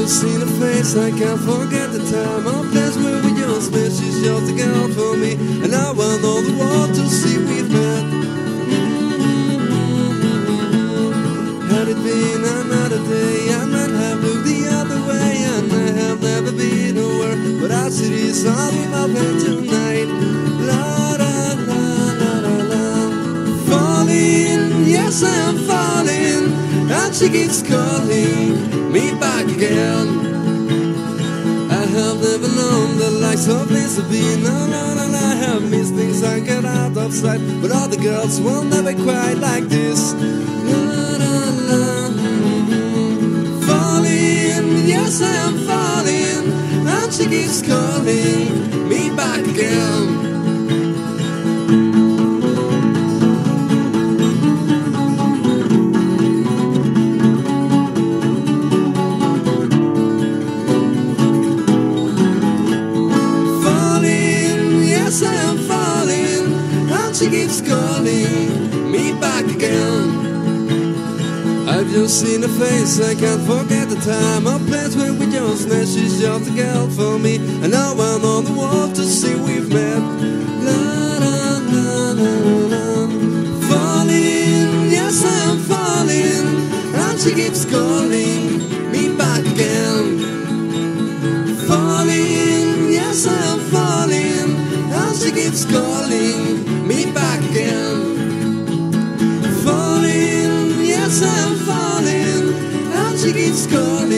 just seen her face, I can't forget the time or place where we just met. She's just a girl for me, and I want all the world to see we've met. Had it been another day, I might have looked the other way, and I have never been aware. But I see this all in my bed tonight. La la la la la la. Falling, yes I'm falling, and she keeps calling me back again. I have never known the likes of this to be known, and I have missed things I get out of sight. But all the girls will never quite like this. La, la, la. Falling, yes I'm falling, and she keeps calling me back again. Falling, I am falling, and she keeps calling me back again. I've just seen her face, I can't forget the time or place where we just met. She's just a girl for me, and now I'm on the wall to see we've met. La la la la la. Falling, yes I am falling, and she keeps calling me back again calling me back again. Falling, yes, I'm falling, and she keeps calling.